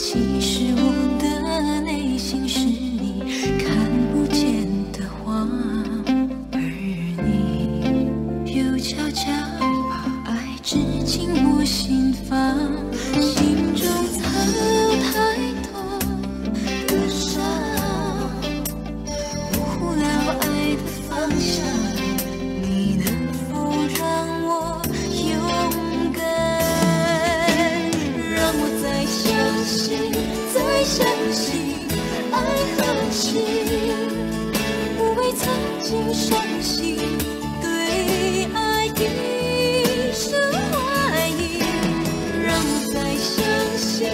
其实我的内心是你看不见的花，而你又悄悄把爱植进我心房。心心，爱何心？不为曾经伤心，对爱一生怀疑。让我再相信，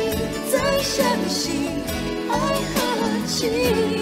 再相信，爱何心？